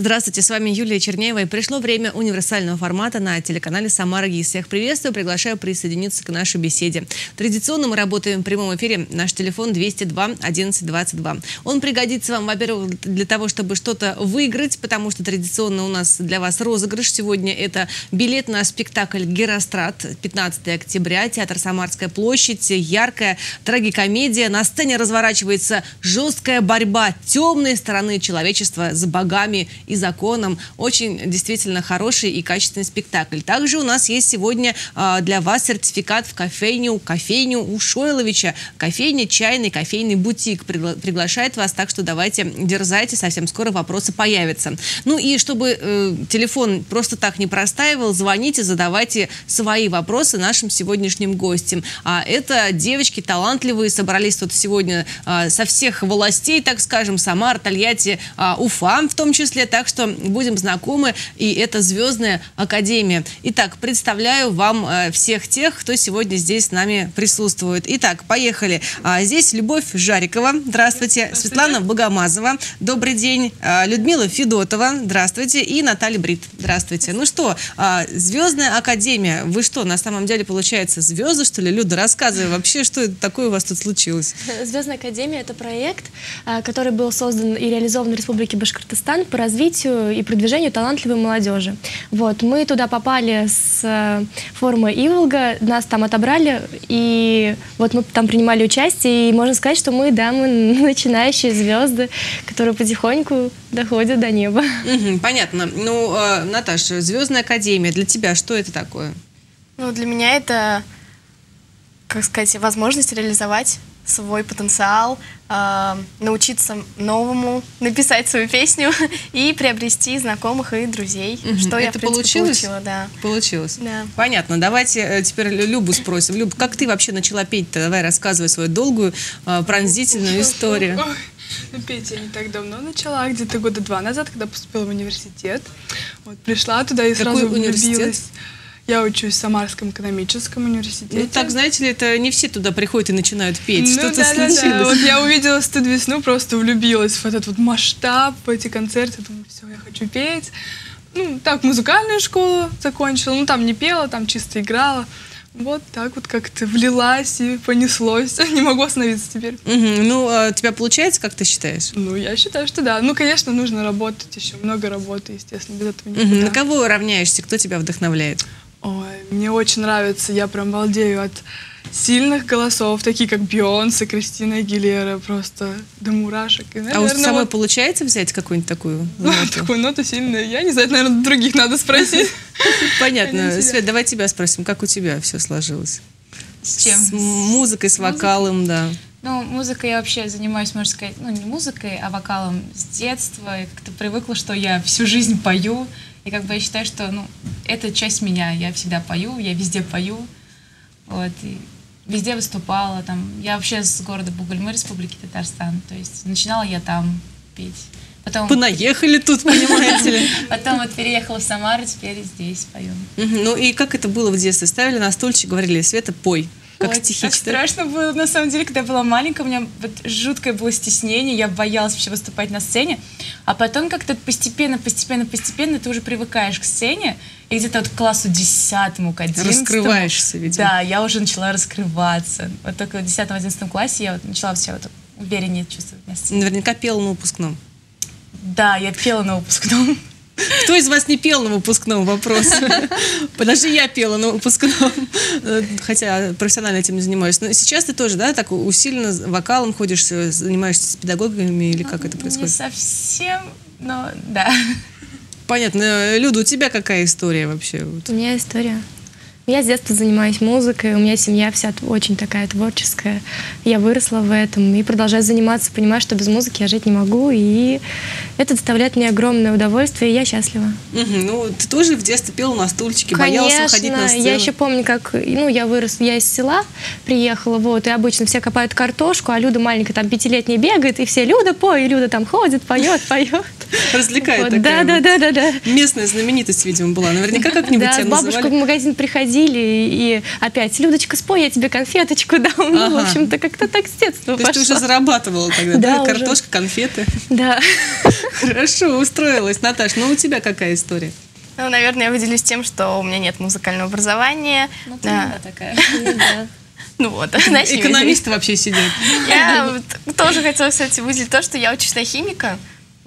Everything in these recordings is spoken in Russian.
Здравствуйте, с вами Юлия Чернеева. И пришло время универсального формата на телеканале «Самара ГИС». Всех приветствую, приглашаю присоединиться к нашей беседе. Традиционно мы работаем в прямом эфире. Наш телефон 202 11 22. Он пригодится вам, во-первых, для того, чтобы что-то выиграть, потому что традиционно у нас для вас розыгрыш. Сегодня это билет на спектакль «Герострат» 15 октября, театр «Самарская площадь», яркая трагикомедия. На сцене разворачивается жесткая борьба темной стороны человечества с богами и законом. Очень действительно хороший и качественный спектакль. Также у нас есть сегодня э, для вас сертификат в кофейню, кофейню у Шойловича. Кофейня, чайный, кофейный бутик пригла приглашает вас, так что давайте дерзайте, совсем скоро вопросы появятся. Ну и чтобы э, телефон просто так не простаивал, звоните, задавайте свои вопросы нашим сегодняшним гостям. А это девочки талантливые, собрались тут сегодня э, со всех властей, так скажем, Самар, Тольятти, э, Уфа в том числе. Так что будем знакомы, и это Звездная Академия. Итак, представляю вам э, всех тех, кто сегодня здесь с нами присутствует. Итак, поехали. А, здесь Любовь Жарикова, здравствуйте. здравствуйте. Светлана Богомазова, добрый день. А, Людмила Федотова, здравствуйте. И Наталья Брит, здравствуйте. Ну что, а, Звездная Академия, вы что, на самом деле, получается, звезды, что ли? Люда, рассказывай вообще, что это такое у вас тут случилось? Звездная Академия – это проект, который был создан и реализован в Республике Башкортостан по развитию развитию и продвижению талантливой молодежи. Вот, мы туда попали с э, форума Иволга, нас там отобрали, и вот мы там принимали участие, и можно сказать, что мы, да, мы начинающие звезды, которые потихоньку доходят до неба. понятно. Ну, э, Наташа, Звездная Академия, для тебя что это такое? Ну, для меня это, как сказать, возможность реализовать свой потенциал, э, научиться новому, написать свою песню и приобрести знакомых и друзей, угу. что Это я, в принципе, получилось? получила. Да. Получилось? Да. Понятно. Давайте э, теперь Любу спросим. Люб, как ты вообще начала петь-то? Давай рассказывай свою долгую, э, пронзительную историю. Ну, петь я не так давно начала, где-то года два назад, когда поступила в университет. Вот, пришла туда и Какой сразу университет? влюбилась. Я учусь в Самарском экономическом университете. Ну так, знаете ли, это не все туда приходят и начинают петь. Ну, Что-то да, случилось. Да, да. Вот я увидела «Стыд весну», просто влюбилась в этот вот масштаб, в эти концерты. Думаю, все, я хочу петь. Ну, так, музыкальную школу закончила. Ну, там не пела, там чисто играла. Вот так вот как-то влилась и понеслось. Не могу остановиться теперь. Угу. Ну, а у тебя получается, как ты считаешь? Ну, я считаю, что да. Ну, конечно, нужно работать еще, много работы, естественно, без этого никуда. Угу. На кого равняешься, кто тебя вдохновляет? Ой, мне очень нравится, я прям балдею от сильных голосов, такие как Бейонсе, Кристина Агилера, просто до мурашек. И, наверное, а у самой вот... получается взять какую-нибудь такую ноту? такую ноту сильную? Я не знаю, наверное, других надо спросить. Понятно. Свет, давай тебя спросим, как у тебя все сложилось? С чем? С музыкой, с вокалом, да. Ну, музыкой я вообще занимаюсь, можно сказать, ну, не музыкой, а вокалом с детства. Я как-то привыкла, что я всю жизнь пою. И как бы я считаю, что ну, это часть меня. Я всегда пою, я везде пою. Вот, и везде выступала. Там. Я вообще с города Бугульмы, Республики Татарстан. То есть начинала я там петь. Потом... Понаехали тут, понимаете ли. Потом вот переехала в Самару, теперь здесь пою. Ну и как это было в детстве? Ставили на стульчик, говорили, Света, пой. Как Ой, стихи так страшно было, на самом деле, когда я была маленькая, у меня вот жуткое было стеснение, я боялась вообще выступать на сцене, а потом как-то постепенно, постепенно, постепенно ты уже привыкаешь к сцене, и где-то вот к классу десятому, к одиннадцатому. Раскрываешься, видимо. Да, я уже начала раскрываться. Вот только в десятом-одиннадцатом классе я вот начала все вот увереннее чувствовать на сцене. Наверняка пела на выпускном. Да, я пела на выпускном. Кто из вас не пел на выпускном вопрос? Даже я пела на выпускном, хотя профессионально этим не занимаюсь. Но сейчас ты тоже, да, так усиленно вокалом ходишь, занимаешься с педагогами или как это происходит? Не совсем, но да. Понятно. Люда, у тебя какая история вообще? У меня история. Я с детства занимаюсь музыкой, у меня семья вся очень такая творческая. Я выросла в этом и продолжаю заниматься, понимаю, что без музыки я жить не могу, и это доставляет мне огромное удовольствие, и я счастлива. Угу, ну, ты тоже в детстве пела на стульчике, Конечно, боялась выходить на сцену? я еще помню, как, ну, я выросла, я из села приехала, вот, и обычно все копают картошку, а Люда маленькая там пятилетняя бегает, и все, Люда, пой, и Люда там ходит, поет, поет. Развлекает Вот, такая Да, да, да, да, да. Местная знаменитость, видимо, была. Наверняка как-нибудь Да, тебя с бабушкой в называли. магазин приходили и опять, Людочка, спой, я тебе конфеточку дам. Ну, Ага. в общем-то, как-то так с детства То есть ты пошло. уже зарабатывала тогда, Да, да? уже. Картошка, конфеты. Да. Хорошо, устроилась. Наташ, ну у тебя какая история? Ну, наверное, я выделюсь тем, что у меня нет музыкального образования. Ну, ты Да. такая. Ну. Ну вот, значит, Экономисты вообще сидят. Я тоже хотела, кстати, выделить то, что я учусь на химика,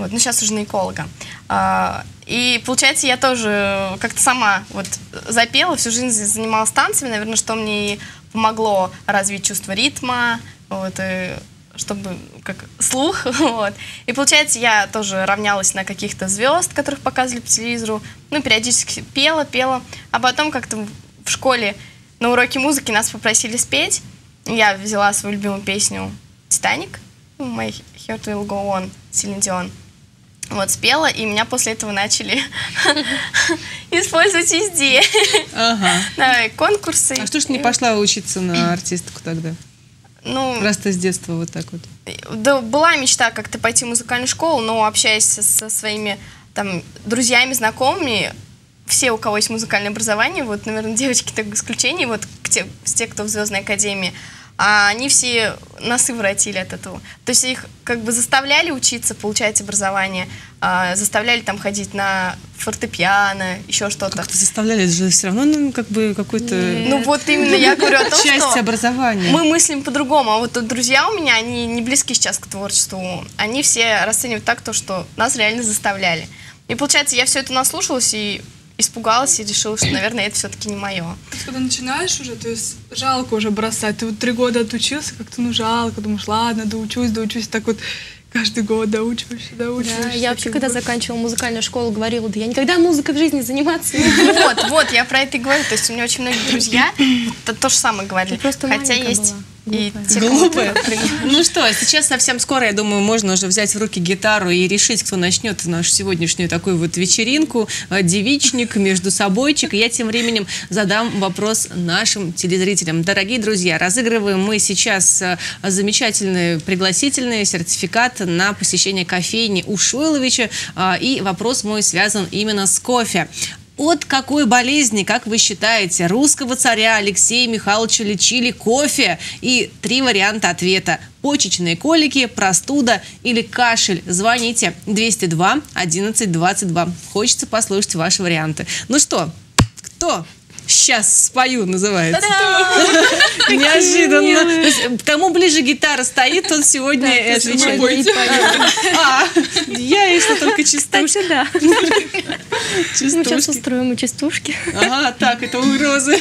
вот, ну сейчас уже на эколога. А, И получается, я тоже как-то сама вот запела, всю жизнь занималась танцами, наверное, что мне и помогло развить чувство ритма, вот, и чтобы как слух, вот. И получается, я тоже равнялась на каких-то звезд, которых показывали по телевизору, ну, периодически пела, пела, а потом как-то в школе на уроке музыки нас попросили спеть. Я взяла свою любимую песню «Титаник», ну, «My Heart Will Go On», Селин Дион. Вот, спела, и меня после этого начали использовать везде. Ага. На конкурсы. А что ж не пошла учиться на артистку тогда? Ну, ты с детства вот так вот. да, была мечта как-то пойти в музыкальную школу, но общаясь со, своими там друзьями, знакомыми, все, у кого есть музыкальное образование, вот, наверное, девочки так исключение, вот те, те, кто в Звездной Академии, а они все носы воротили от этого. То есть их как бы заставляли учиться, получать образование, а, заставляли там ходить на фортепиано, еще что-то. Как-то заставляли, это же все равно ну, как бы какой-то Ну вот именно я говорю о том, часть что образования. мы мыслим по-другому. А вот друзья у меня, они не близки сейчас к творчеству. Они все расценивают так, то, что нас реально заставляли. И получается, я все это наслушалась и испугалась и решила, что, наверное, это все-таки не мое. Когда начинаешь уже, то есть жалко уже бросать. Ты вот три года отучился, как-то ну жалко, думаешь, ладно, доучусь, доучусь, так вот каждый год доучиваешься, доучиваешься. Да, я вообще, когда бы. заканчивала музыкальную школу, говорила, да я никогда музыкой в жизни заниматься не буду. Вот, вот, я про это и говорю. То есть у меня очень многие друзья то, то же самое говорили. Хотя есть была, и глупая. те. Ну что, сейчас совсем скоро, я думаю, можно уже взять в руки гитару и решить, кто начнет нашу сегодняшнюю такую вот вечеринку, э, девичник, между собойчик. Я тем временем задам вопрос нашим телезрителям. Дорогие друзья, разыгрываем мы сейчас э, замечательный пригласительный сертификат на посещение кофейни у Шойловича. А, И вопрос мой связан именно с кофе. От какой болезни, как вы считаете, русского царя Алексея Михайловича лечили кофе? И три варианта ответа. Почечные колики, простуда или кашель. Звоните 202 11 22. Хочется послушать ваши варианты. Ну что, кто? Сейчас спою, называется. Неожиданно. Есть, Кому ближе гитара стоит, тот сегодня отвечает. А, я если только частушки. Кстати, да. Ну, сейчас устроим и частушки. Ага, так, это угрозы.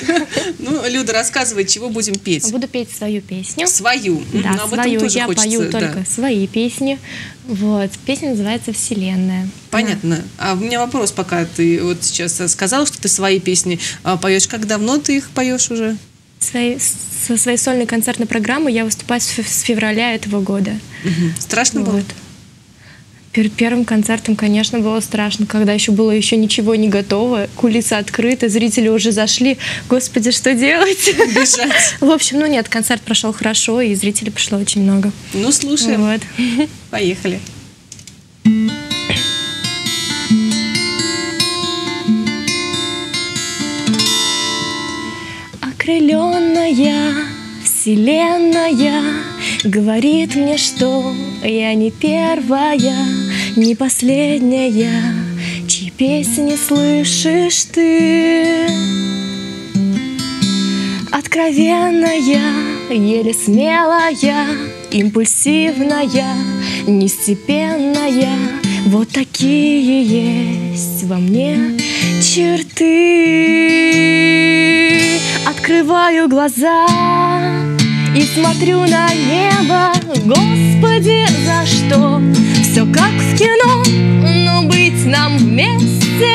Ну, Люда, рассказывай, чего будем петь? Буду петь свою песню. Свою. Да, Ну, свою. Я пою да. только свои песни. Вот. Песня называется «Вселенная». Понятно. А у меня вопрос, пока ты вот сейчас сказала, что ты свои песни а, поешь. Как давно ты их поешь уже? Своей, со своей сольной концертной программой я выступаю с фев- с февраля этого года. Мгм. Страшно было? Перед первым концертом, конечно, было страшно, когда еще было еще ничего не готово, кулисы открыты, зрители уже зашли. Господи, что делать? Бежать. В общем, ну нет, концерт прошел хорошо, и зрителей пришло очень много. Ну, слушаем. Вот. Поехали. Окрыленная вселенная Говорит мне, что я не первая, не последняя Чьи песни слышишь ты Откровенная, еле смелая, импульсивная, нестепенная. Вот такие есть во мне черты. Открываю глаза и смотрю на небо. Господи, за что? Все как в кино, но быть нам вместе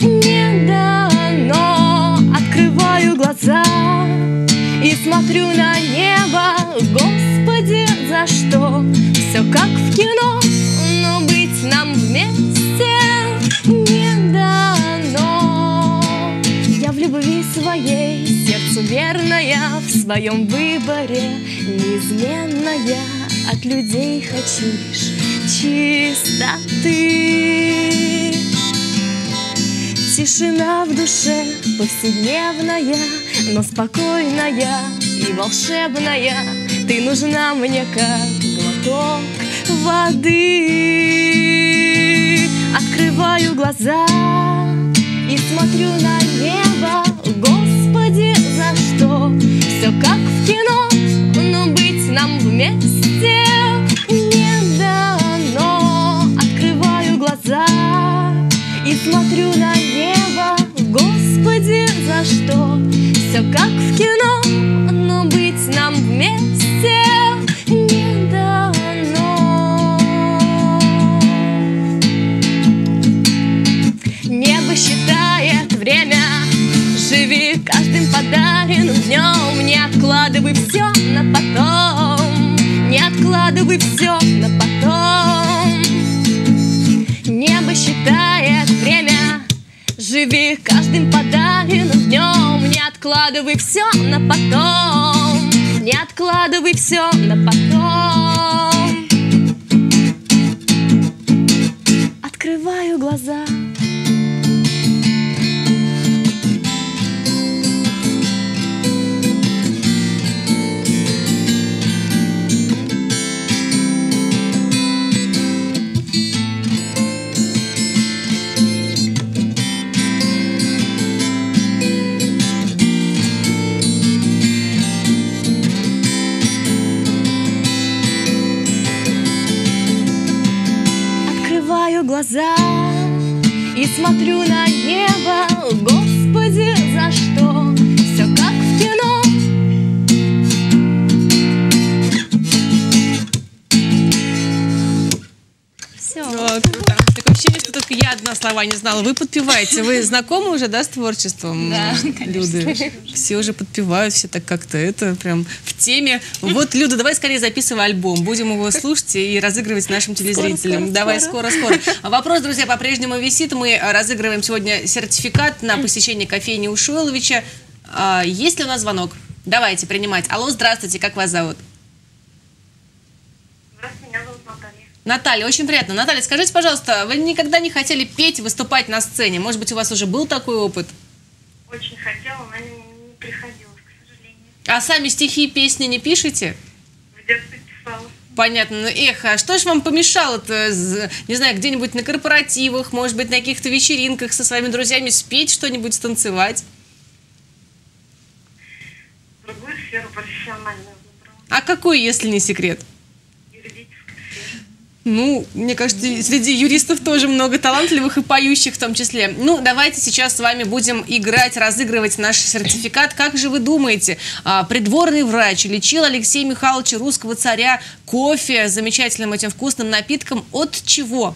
не дано. Открываю глаза и смотрю на небо. Господи, за что? Все как в кино, но быть нам вместе не дано. Я в любви своей, сердцу верная, в своем выборе неизменная. От людей хочу лишь чистоты. Тишина в душе повседневная, но спокойная и волшебная. Ты нужна мне как глоток воды. Открываю глаза и смотрю на небо. Господи, за что? Все как в кино, но быть нам вместе не дано. Открываю глаза и смотрю на откладывай все на потом. Не откладывай все на потом Открываю глаза и смотрю на небо Господи, за что? Все как в кино. Только я одна слова не знала. Вы подпеваете. Вы знакомы уже, да, с творчеством Да, м, Люды? Все уже подпевают, все так как-то это прям в теме. Вот, Люда, давай скорее записывай альбом. Будем его слушать и разыгрывать нашим телезрителям. скоро, давай, скоро. скоро-скоро. А Вопрос, друзья, по-прежнему висит. Мы разыгрываем сегодня сертификат на посещение кофейни у Шуэловича. А, Есть ли у нас звонок? Давайте принимать. Алло, здравствуйте, как вас зовут? Здравствуйте, меня зовут Наталья. Очень приятно. Наталья, скажите, пожалуйста, вы никогда не хотели петь, выступать на сцене? Может быть, у вас уже был такой опыт? Очень хотела, но не, приходилось, к сожалению. А сами стихи и песни не пишете? В детстве писала. Понятно. Ну, эх, а что ж вам помешало-то, з- не знаю, где-нибудь на корпоративах, может быть, на каких-то вечеринках со своими друзьями спеть что-нибудь, станцевать? Другую сферу профессиональную выбрала. А какой, если не секрет? Сферу. Ну, мне кажется, среди юристов тоже много талантливых и поющих в том числе. Ну, давайте сейчас с вами будем играть, разыгрывать наш сертификат. Как же вы думаете, а, придворный врач лечил Алексея Михайловича русского царя кофе, замечательным этим вкусным напитком от чего?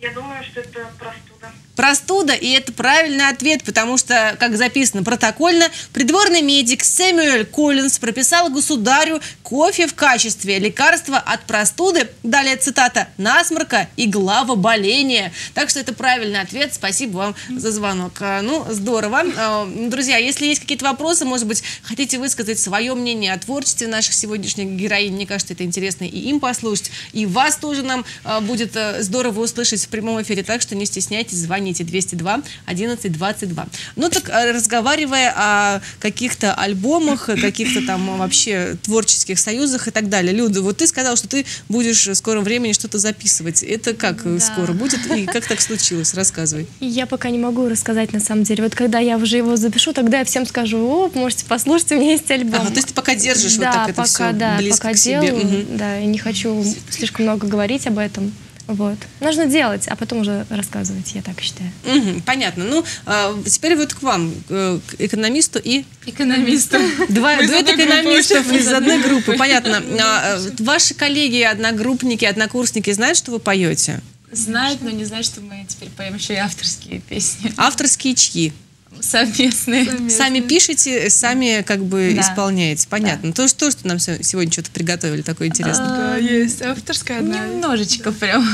Я думаю, что это простуда. Простуда, и это правильный ответ, потому что, как записано протокольно, придворный медик Сэмюэль Коллинз прописал государю кофе в качестве лекарства от простуды, далее цитата, насморка и главоболения. Так что это правильный ответ, спасибо вам за звонок. А, Ну, здорово. А, Друзья, если есть какие-то вопросы, может быть, хотите высказать свое мнение о творчестве наших сегодняшних героинь, мне кажется, это интересно и им послушать, и вас тоже нам а, будет а, здорово услышать в прямом эфире, так что не стесняйтесь, звоните 202 11 22. Ну так, а, разговаривая о каких-то альбомах, каких-то там вообще творческих союзах и так далее. Люда, вот ты сказала, что ты будешь в скором времени что-то записывать. Это как э, Да. скоро будет и как так случилось? Рассказывай. Я пока не могу рассказать на самом деле. Вот когда я уже его запишу, тогда я всем скажу, о, можете послушать, у меня есть альбом. Ага, то есть ты пока держишь да, вот так это пока, все да, близко пока к себе. делаю, Мгм. да, и не хочу слишком много говорить об этом. Вот. Нужно делать, а потом уже рассказывать, я так считаю. Мгм, понятно. Ну, а, теперь вот к вам, э, к экономисту и Экономистом. Два, дуэт одной группы экономистов из одной группы, понятно. А, ваши коллеги, одногруппники, однокурсники знают, что вы поете? Знают, но не знают, что мы теперь поем еще и авторские песни. Авторские чьи? Совместные. Сами пишете, сами как бы Да. исполняете. Понятно. То, что, что нам се- сегодня что-то приготовили такое интересное. Да, есть авторская одна. Немножечко прям.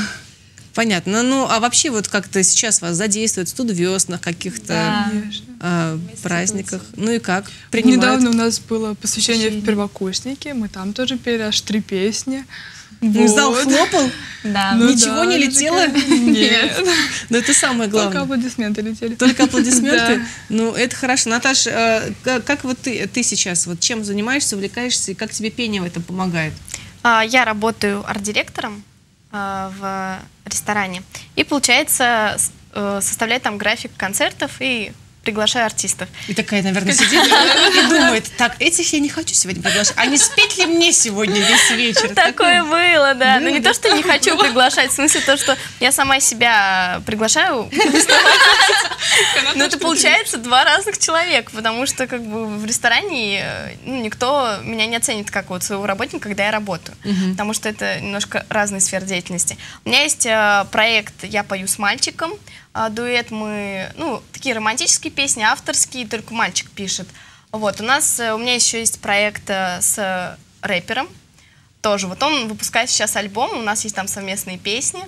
Понятно. Ну, а вообще вот как-то сейчас вас задействуют в студвеснах, каких-то Да. А, институте. праздниках. Ну и как? Принимают? Недавно у нас было посвящение в первокурснике, мы там тоже пели аж три песни. Ну, зал Вот. хлопал, Да. Ну ничего да, не летело? Нет. Но это самое Только главное. аплодисменты летели. Только аплодисменты? Да. Ну, это хорошо. Наташ, э, как, вот ты, ты сейчас, вот чем занимаешься, увлекаешься, и как тебе пение в этом помогает? А, Я работаю арт-директором а, в ресторане. И, получается, э, составляю там график концертов и приглашаю артистов. И такая, наверное, сидит и думает, так, этих я не хочу сегодня приглашать. А не спеть ли мне сегодня весь вечер? Такое было, да. Но не да? то, что не хочу приглашать, в смысле то, что я сама себя приглашаю. Но это получается два разных человека, потому что как бы в ресторане э, ну, никто меня не оценит как вот своего работника, когда я работаю, потому что это немножко разные сферы деятельности. У меня есть э, проект «Я пою с мальчиком», а, дуэт мы, ну, такие романтические песни, авторские, только мальчик пишет. Вот, у нас, э, у меня еще есть проект э, с рэпером, тоже. Вот он выпускает сейчас альбом, у нас есть там совместные песни.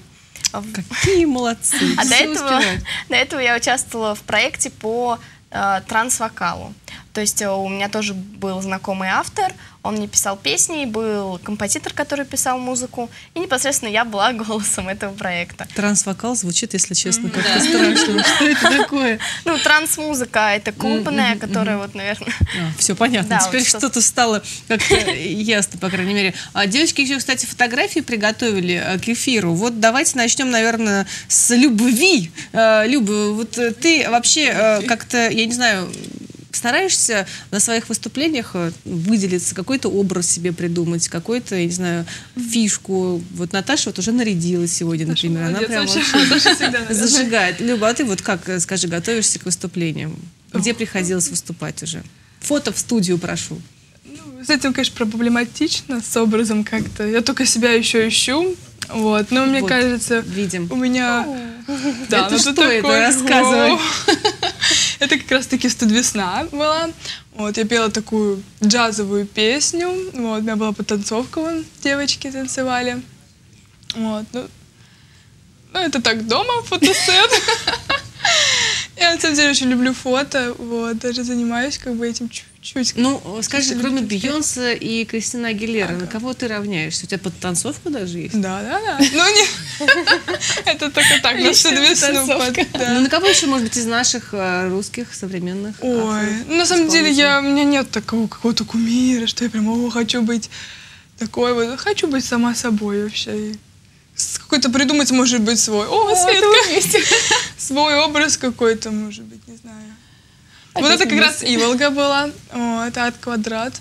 Какие молодцы. А до этого, до этого я участвовала в проекте по э, трансвокалу. То есть э, у меня тоже был знакомый автор, он мне писал песни, был композитор, который писал музыку, и непосредственно я была голосом этого проекта. Трансвокал звучит, если честно, как-то страшно. Что это такое? Ну, транс-музыка, это клубная, которая вот, наверное... все понятно. Да, Теперь вот что-то стало как-то ясно, по крайней мере. А девочки еще, кстати, фотографии приготовили э, к эфиру. Вот давайте начнем, наверное, с любви. Э, Люба, вот ты вообще э, как-то, я не знаю, стараешься на своих выступлениях э, выделиться, какой-то образ себе придумать, какой-то, я не знаю, фишку. Вот Наташа вот уже нарядилась сегодня, Наша например. Она молодец прям вообще. зажигает. Люба, а ты вот как, э, скажи, готовишься к выступлениям? Где приходилось выступать уже? Фото в студию прошу. Ну, с этим, конечно, проблематично, с образом как-то. Я только себя еще ищу. Вот. Но мне Вот, кажется, видим. у меня... Да, Это ну что это? такой, Рассказывай. Это как раз-таки «Студ весна» была. Вот, я пела такую джазовую песню. Вот, у меня была потанцовка, вон, девочки танцевали. Вот, ну, ну, это так дома, фотосет. Я на самом деле очень люблю фото, вот, даже занимаюсь как бы этим чуть-чуть. Ну, скажи, кроме. Бейонсе и Кристина Агилера, на кого ты равняешься? У тебя подтанцовка даже есть? Да, да, да. Ну, не... Это только так, на весну. под- Ну, на кого еще, может быть, из наших э, русских современных? Ой, ну, на самом деле, я, у меня нет такого какого-то кумира, что я прям, о, хочу быть такой вот. Хочу быть сама собой вообще. Какой-то придумать, может быть, свой. О, Светка! Свой образ какой-то, может быть, не знаю. Вот это как раз Иволга была, вот, от квадрат.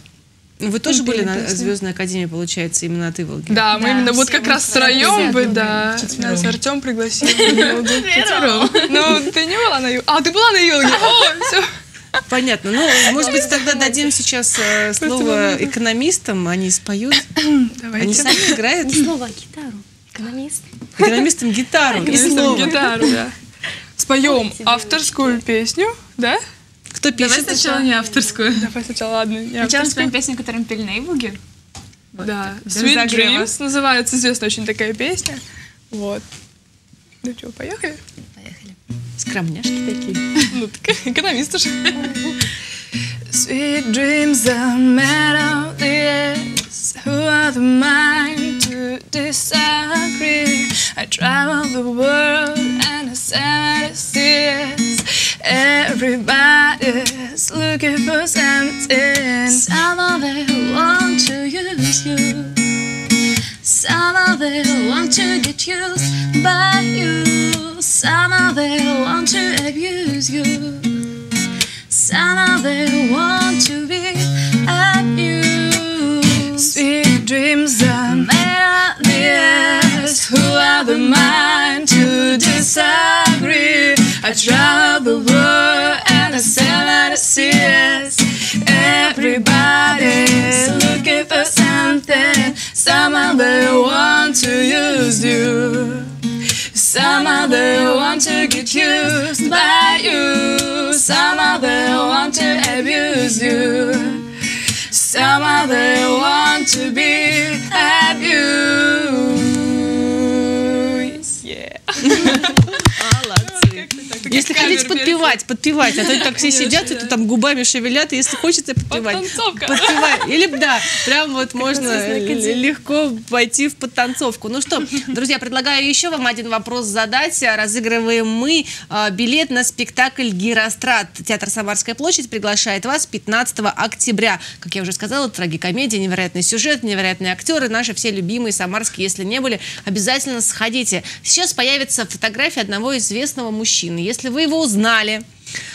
Ну, Вы тоже были на. Звездной Академии, получается, именно от Иволги? Да, мы именно вот как раз втроем бы, да. Нас Артем пригласил. на Иволгу. Ну, ты не была на Иволге? А, ты была на Иволге? О, все. Понятно. Ну, может быть, тогда дадим сейчас э, слово экономистам, они споют. Они Давайте. сами играют. Слово гитару. Экономист. Экономистам гитару Экономистам гитару, да. Споем авторскую песню, да? Кто Давай пишет? сначала не авторскую. Давай сначала, ладно, не Сначала споем песню, которую мы пели на Ивуге. Да, для Sweet. Dreams называется, известная очень такая песня. Вот. Ну что, поехали? Поехали. Скромняшки такие. Ну, так экономист уже. Sweet dreams are made of this. Who are the mind to disagree? I travel the world and I say what I Everybody's looking for something. Some of it want to use you. Some of it want to get used by you. Some of it want to abuse you. Some of it want to be abused. Sweet dreams are Made of Yes, who are the mind to disagree? I travel the world and I say what I see. Everybody's looking for something. Somehow they want to use you. Somehow they want to get used by you. Somehow they want to abuse you. Somehow they want to be abused. Yeah. Молодцы. Если хотите подпевать, подпевать, а то так все сидят тут там губами шевелят, если хочется подпевать. Подпевай. Или да, прям вот можно легко пойти в подтанцовку. Ну что, друзья, предлагаю еще вам один вопрос задать. Разыгрываем мы а, билет на спектакль «Гирострат». Театр «Самарская площадь» приглашает вас 15 октября. Как я уже сказала, трагикомедия, невероятный сюжет, невероятные актеры, наши все любимые самарские. Если не были, обязательно сходите. Сейчас появится фотография одного известного мужчины. Если вы его узнали,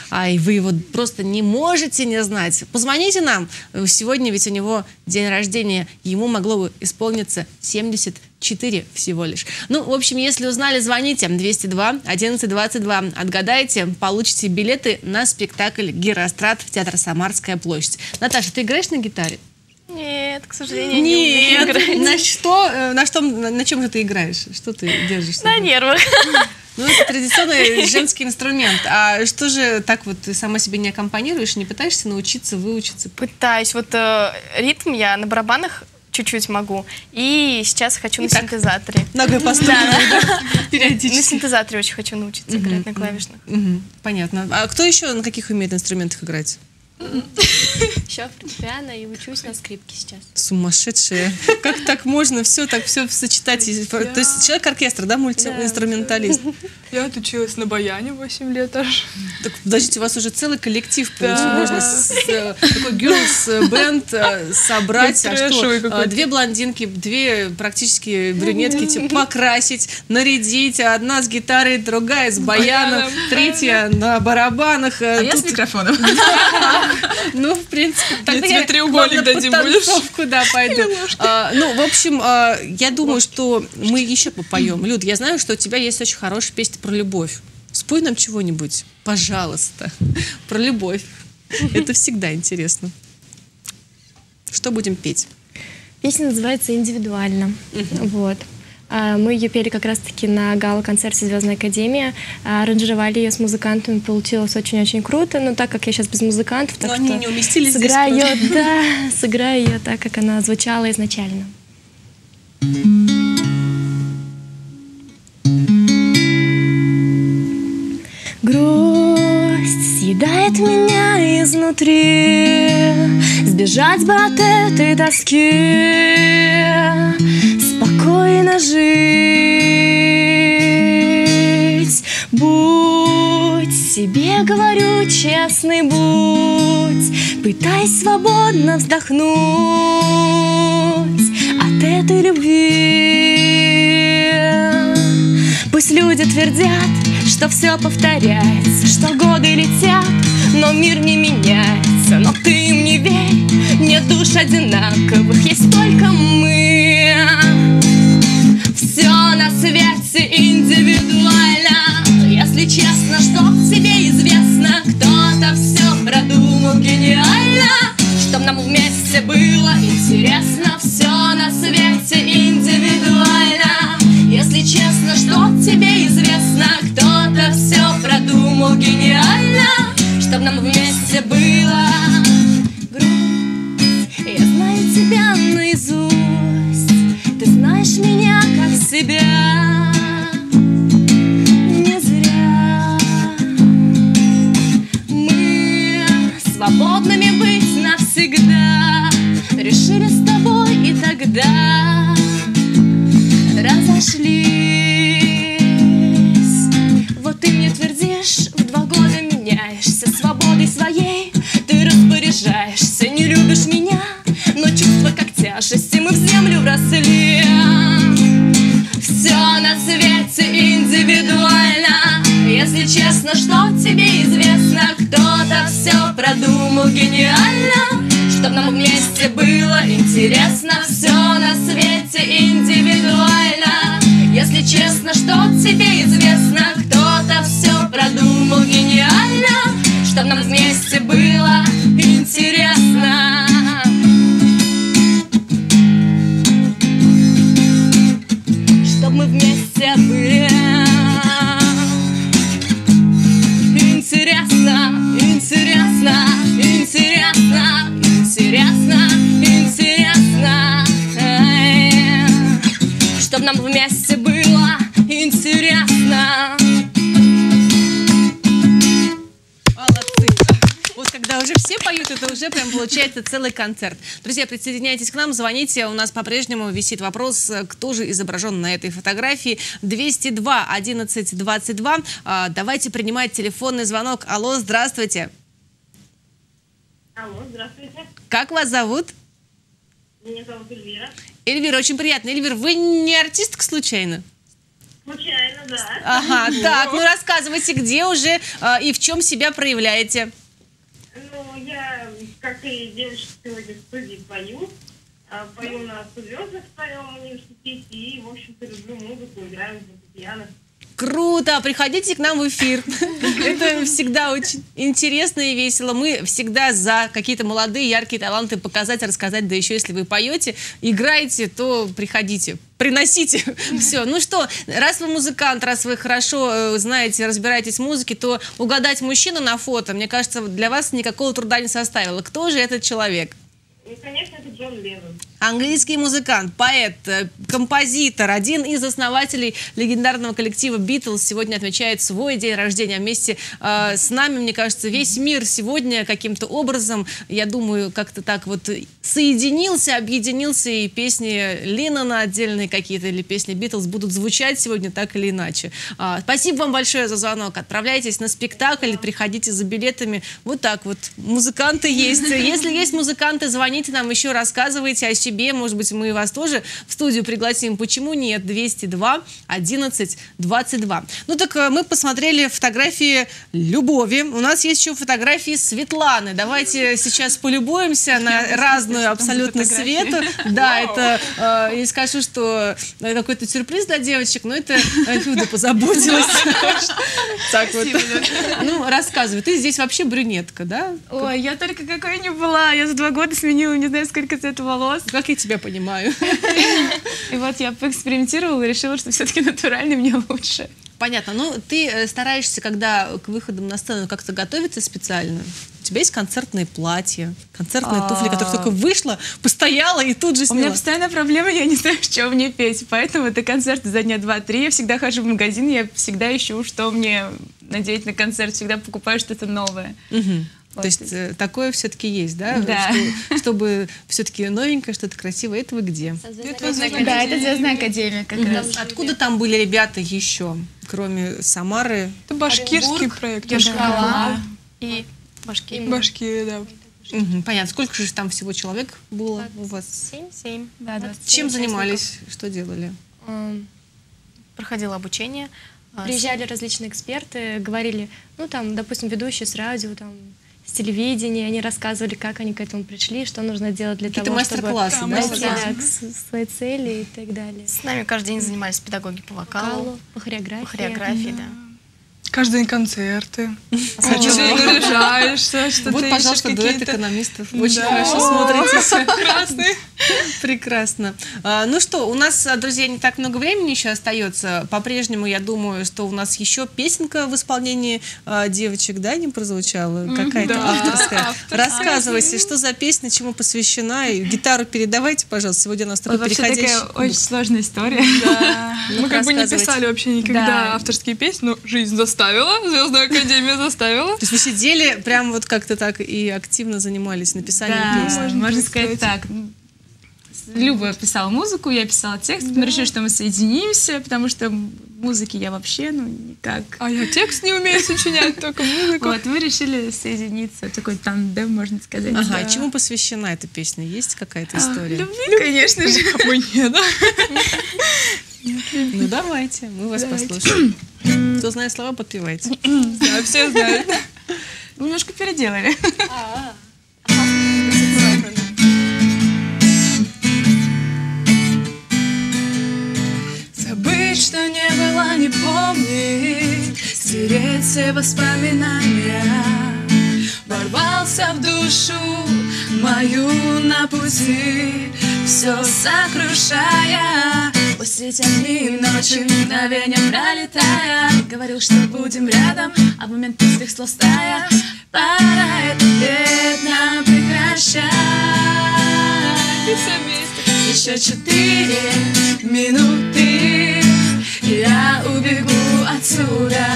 а и вы его просто не можете не знать. Позвоните нам. Сегодня ведь у него день рождения. Ему могло бы исполниться 74 всего лишь. Ну, в общем, если узнали, звоните. 202 11 22. Отгадайте, получите билеты на спектакль «Герострат» в Театр «Самарская площадь». Наташа, ты играешь на гитаре? Нет, к сожалению, не умею Нет. играть. На что, э, на что, на чем же ты играешь? Что ты держишь? На нервах. Ну, это традиционный женский инструмент. А что же так вот ты сама себе не аккомпанируешь, не пытаешься научиться, выучиться? Пытаюсь. Вот э, ритм я на барабанах чуть-чуть могу. И сейчас хочу на так. синтезаторе. Ногой постукиваю, да? На Периодически. синтезаторе очень хочу научиться играть на клавишных. Понятно. А кто еще на каких умеет инструментах играть? Еще фортепиано и учусь на скрипке сейчас. Сумасшедшие. Как так можно все так все сочетать? То есть человек-оркестр, да, мультиинструменталист? Я отучилась на баяне 8 лет аж. Так, подождите, у вас уже целый коллектив получился. Можно с, э, такой girls бенд э, собрать. А что? какой-то. Две блондинки, две практически брюнетки типа, покрасить, нарядить. Одна с гитарой, другая с баяном, третья на барабанах. э, А я с микрофоном. Ну, в принципе, тогда тебе я треугольник на дадим, подтанцовку, да, пойду. А, ну, в общем, а, я думаю, что мы еще попоем. Люд, я знаю, что у тебя есть очень хорошая песня про любовь. Спой нам чего-нибудь, пожалуйста, про любовь. Это всегда интересно. Что будем петь? Песня называется «Индивидуально». Вот. А, Мы ее пели как раз-таки на гала-концерте «Звездная академия». А, Аранжировали ее с музыкантами. Получилось очень-очень круто. Но так как я сейчас без музыкантов, так Но они что не уместились здесь сыграю просто. ее, да, сыграю ее так, как она звучала изначально. Грусть съедает меня изнутри Сбежать бы от этой тоски Спокойно жить Будь себе, говорю, честный будь Пытай свободно вздохнуть От этой любви Пусть люди твердят, что все повторяется, что годы летят, но мир не меняется. Но ты им не верь, нет душ одинаковых, есть только мы. Все на свете индивидуально. Если честно, что тебе известно, кто-то все продумал гениально, чтоб нам вместе было интересно. Все на свете индивидуально. Если честно, что тебе известно, кто-то все продумал гениально, чтоб нам гениально Чтоб нам вместе было интересно Чтоб нам вместе было интересно когда уже все поют, это уже прям получается целый концерт. Друзья, присоединяйтесь к нам, звоните. У нас по-прежнему висит вопрос, э, кто же изображен на этой фотографии. 202 11 22. Давайте принимать телефонный звонок. Алло, здравствуйте. Алло, здравствуйте. Как вас зовут? Меня зовут Эльвира. Эльвира, очень приятно. Эльвир, вы не артистка случайно? Случайно, да. Ага, так, ну рассказывайте, где уже а, и в чем себя проявляете. Ну, я, как и девушка сегодня в студии, пою. А, Пою на студиозах в своем университете и, в общем-то, люблю музыку, играю на фортепиано. Круто! Приходите к нам в эфир. Это всегда очень интересно и весело. Мы всегда за какие-то молодые, яркие таланты показать, рассказать. Да еще если вы поете, играете, то приходите. Приносите. Все. Ну что, раз вы музыкант, раз вы хорошо э, знаете, разбираетесь в музыке, то угадать мужчину на фото, мне кажется, для вас никакого труда не составило. Кто же этот человек? Ну, конечно, это Джон Леннон. Английский музыкант, поэт, э, композитор, один из основателей легендарного коллектива Битлз сегодня отмечает свой день рождения вместе э, с нами. Мне кажется, весь мир сегодня каким-то образом, я думаю, как-то так вот соединился, объединился, и песни Леннона отдельные какие-то или песни Битлз будут звучать сегодня так или иначе. А, спасибо вам большое за звонок. Отправляйтесь на спектакль, приходите за билетами. Вот так вот. Музыканты есть. Если есть музыканты, звоните нам еще, рассказывайте о себе. Может быть, мы вас тоже в студию пригласим. Почему нет? 202 11 22. Ну так э, мы посмотрели фотографии Любови. У нас есть еще фотографии Светланы. Давайте сейчас полюбуемся на разную абсолютно свету. Да, это э, и скажу, что э, какой-то сюрприз для девочек, но это э, Люда позаботилась. Так вот. Ну, рассказывай. Ты здесь вообще брюнетка, да? Ой, я только какой не была. Я за два года сменила не знаю сколько цвет волос. Как я тебя понимаю. И вот я поэкспериментировала и решила, что все-таки натуральный мне лучше. Понятно. Ну, ты э, стараешься, когда к выходам на сцену как-то готовиться специально? У тебя есть концертные платья, концертные А. туфли, которые только вышла, постояла и тут же У меня сняла. постоянная проблема, я не знаю, что мне петь. Поэтому это концерты за дня два-три. Я всегда хожу в магазин, я всегда ищу, что мне надеть на концерт. Всегда покупаю что-то новое. Мгм. Вот. То есть э, такое все-таки есть, да? Да. Что- чтобы все-таки новенькое, что-то красивое. Это вы где? Да, это Звездная Академия как раз. Откуда там были ребята еще, кроме Самары? Это башкирский проект. Йошкар-Ола и Башкирия. Башкирия, да. Мгм, Понятно. Сколько же там всего человек было у вас? Семь, семь. Да, да. Чем занимались? Что делали? Эм, Проходила обучение. с- Приезжали различные эксперты, говорили, ну там, допустим, ведущие с радио, там, с телевидения, они рассказывали, как они к этому пришли, что нужно делать для того, чтобы мастер-классы, Да, да? да, к своей цели и так далее. С нами каждый день занимались педагоги по вокалу, Вокалу, по хореографии. по хореографии, да. Каждый день концерты. День наряжаешься, что Вот, пожалуйста, дуэт какие-то... экономистов. Очень Да. хорошо смотритесь. Прекрасно. А, Ну что, у нас, а, друзья, не так много времени еще остается. По-прежнему, я думаю, что у нас еще песенка в исполнении а, девочек, да, не прозвучала? Какая-то да. авторская. Рассказывайте, что за песня, чему посвящена. И гитару передавайте, пожалуйста. Сегодня у нас Ой, такой переходящий такая очень сложная история. Мы как бы не писали вообще никогда Да. авторские песни, но жизнь заставила, Звездная Академия заставила. То есть вы сидели прям вот как-то так и активно занимались написанием Да, песни? можно можно сказать так. Люба писала музыку, я писала текст. Мы решили, что мы соединимся, потому что музыки я вообще, ну, никак. А я текст не умею сочинять, только музыку. Вот, мы решили соединиться. Такой тандем, можно сказать. Ага, Да. и чему посвящена эта песня? Есть какая-то А, история? Любви, конечно же. Бы нет, да? Ну давайте, мы вас послушаем. Кто знает слова, подпевайте. Да, все знают. Немножко переделали. Забыть, что не было, не помнить Стереть все воспоминания Ворвался в душу мою на пути Все сокрушая сеть одни ночи, мгновенья пролетая. Говорил, что будем рядом, а в момент пустых слов стая. Пора это лет нам прекращать Еще четыре минуты, я убегу отсюда.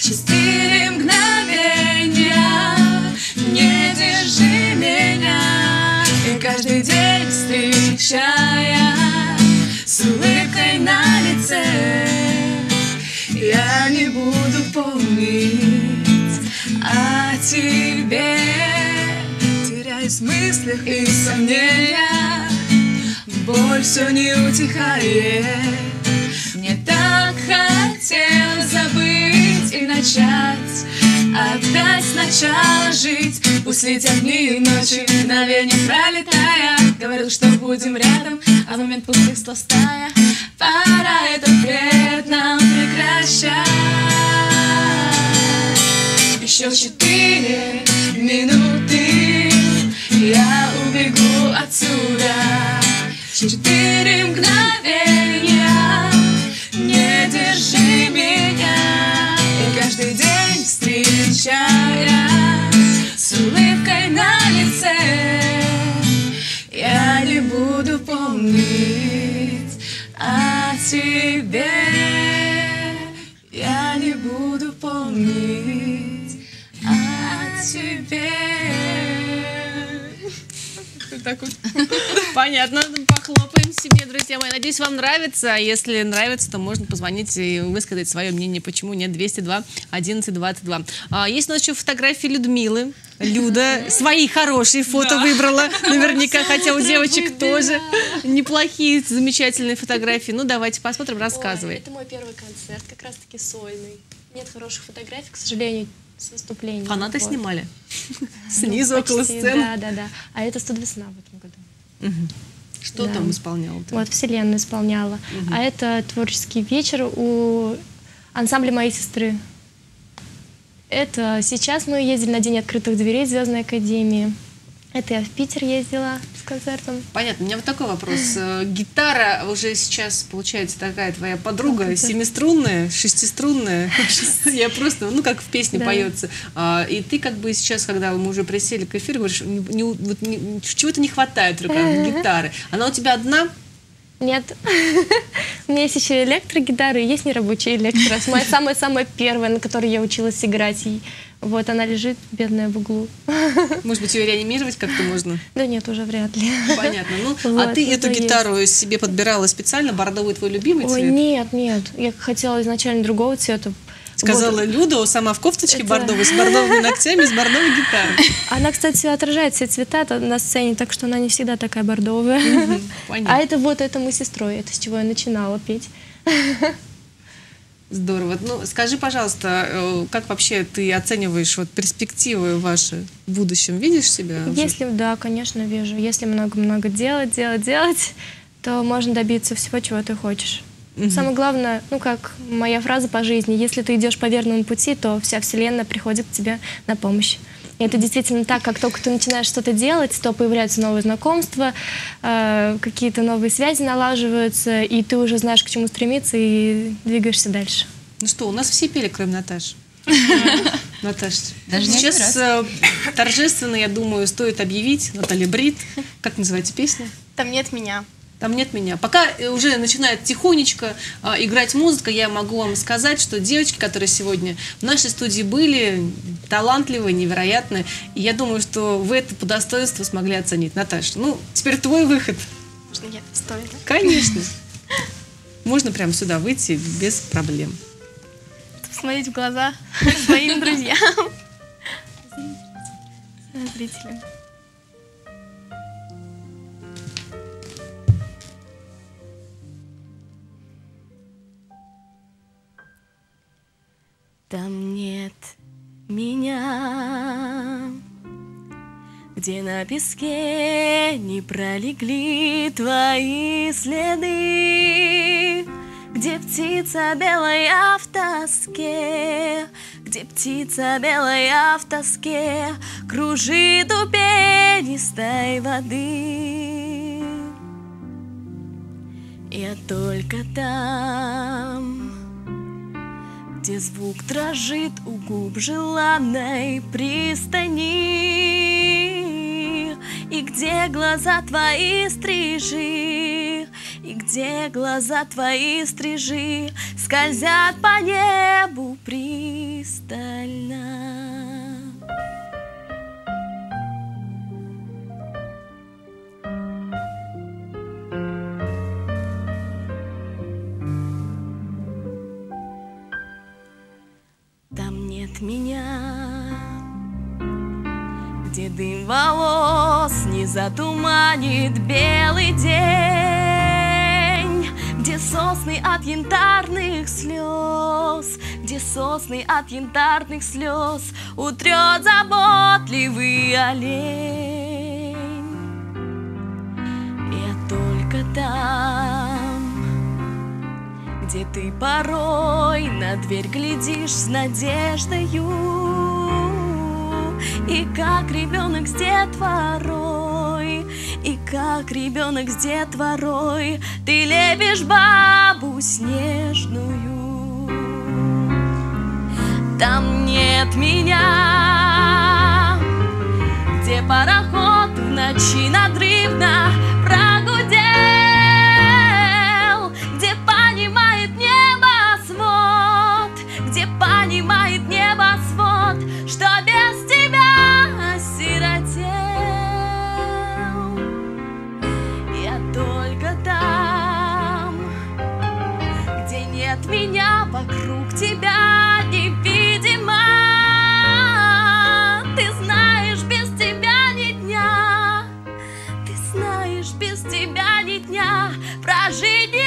Четыре мгновения, не держи меня. И каждый день встречая улыбкой на лице. Я не буду помнить о тебе. Теряюсь в мыслях и сомнениях Боль все не утихает. Мне так хотел забыть и начать Опять сначала жить Пусть летят дни и ночи, мгновенье пролетая Говорил, что будем рядом, а в момент пустых слов стая. Пора этот бред нам прекращать. Еще четыре минуты Так вот. Понятно, похлопаем себе, друзья мои. Надеюсь, вам нравится. А Если нравится, то можно позвонить и высказать свое мнение. Почему нет? 202 11 22. А, есть у нас еще фотографии Людмилы. Люда свои хорошие фото выбрала. Наверняка, хотя у девочек тоже неплохие, замечательные фотографии. Ну, давайте посмотрим, Ой, рассказывай. это мой первый концерт, как раз-таки сольный. Нет хороших фотографий, к сожалению, с выступлением. Фанаты Вот. снимали. Ну, Снизу, около почти, сцены. Да, да, да. А это «Студ весна» в этом году. Что Да. там исполнял? Вот, Вселенную исполняла. А это творческий вечер у ансамбля моей сестры. Это сейчас мы ездили на День открытых дверей Звездной Академии. Это я в Питер ездила с концертом. Понятно. У меня вот такой вопрос. Э, Гитара уже сейчас, получается, такая твоя подруга, семиструнная, шестиструнная. Я просто, ну, как в песне Да. поется. А, И ты как бы сейчас, когда мы уже присели к эфиру, говоришь, не- не- вот не- чего-то не хватает в руках гитары. Она у тебя одна? Нет. У меня есть еще электрогитара, и есть нерабочая электро. Моя самая-самая первая, на которой я училась играть. Вот она лежит, бедная, в углу. Может быть, ее реанимировать как-то можно? Да нет, уже вряд ли. Понятно. Ну, а Вот, ты это эту есть. гитару себе подбирала специально? Бордовый твой любимый Ой, цвет? нет, нет. Я хотела изначально другого цвета. Сказала Вот. Люда, сама в кофточке Это- бордовой, с бордовыми ногтями, с бордовой гитарой. Она, кстати, отражает все цвета та- на сцене, так что она не всегда такая бордовая. понятно. А это вот, это мы с сестрой, это с чего я начинала петь. Здорово. Ну, скажи, пожалуйста, э, как вообще ты оцениваешь вот перспективы ваши в будущем? Видишь себя? уже? Если, да, конечно, вижу. Если много-много делать, делать, делать, то можно добиться всего, чего ты хочешь. Самое главное, ну как моя фраза по жизни, если ты идешь по верному пути, то вся вселенная приходит к тебе на помощь. И это действительно так, как только ты начинаешь что-то делать, то появляются новые знакомства, э, какие-то новые связи налаживаются, и ты уже знаешь, к чему стремиться и двигаешься дальше. Ну что, у нас все пели, кроме Наташи. Даже не сейчас э, торжественно, я думаю, стоит объявить Наталья Брит. Как называется песня? Там нет меня. Там нет меня. Пока э, уже начинает тихонечко э, играть музыка, я могу вам сказать, что девочки, которые сегодня в нашей студии были, талантливые, невероятные. И я думаю, что вы это по достоинству смогли оценить. Наташа, ну, теперь твой выход. Можно я стоит? Конечно. Можно прямо сюда выйти без проблем. Посмотреть в глаза своим друзьям. Зрителям. Там нет меня, где на песке не пролегли твои следы, где птица белая в тоске, где птица белая в тоске? Кружит у пенистой воды. Я только там, где звук дрожит у губ желанной пристани, и где глаза твои стрижи, и где глаза твои стрижи скользят по небу пристально. Меня, где дым волос не затуманит белый день, где сосны от янтарных слез, где сосны от янтарных слез? Утрет заботливый олень. Я только там, где ты порой на дверь глядишь с надеждою, и как ребенок с детворой, и как ребенок с детворой, ты лепишь бабу снежную. Там нет меня, где пароход в ночи надрывно Imagine